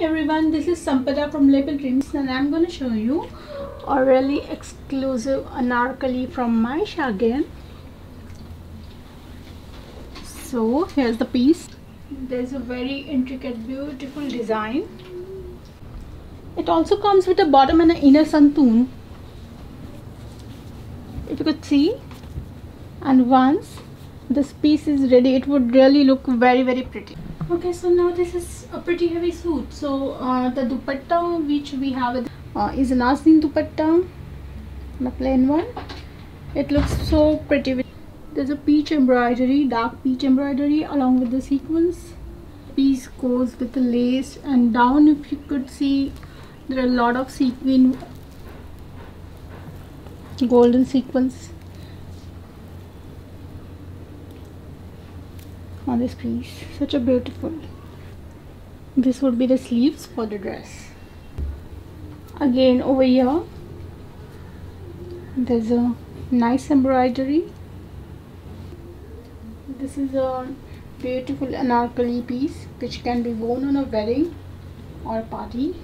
everyone, this is Sampada from Label Dreams and I'm going to show you a really exclusive anarkali from my Shagan. So here's the piece. There's a very intricate beautiful design. It also comes with a bottom and an inner santoon. If you could see and once this piece is ready it would really look very very pretty okay so now this is a pretty heavy suit. So uh, the dupatta which we have uh, is an astin dupatta the plain one. It looks so pretty there's a peach embroidery dark peach embroidery along with the sequins. Piece goes with the lace and down if you could see there are a lot of sequin golden sequins on this piece. Such a beautiful. This would be the sleeves for the dress. Again over here there's a nice embroidery. This is a beautiful anarkali piece which can be worn on a wedding or party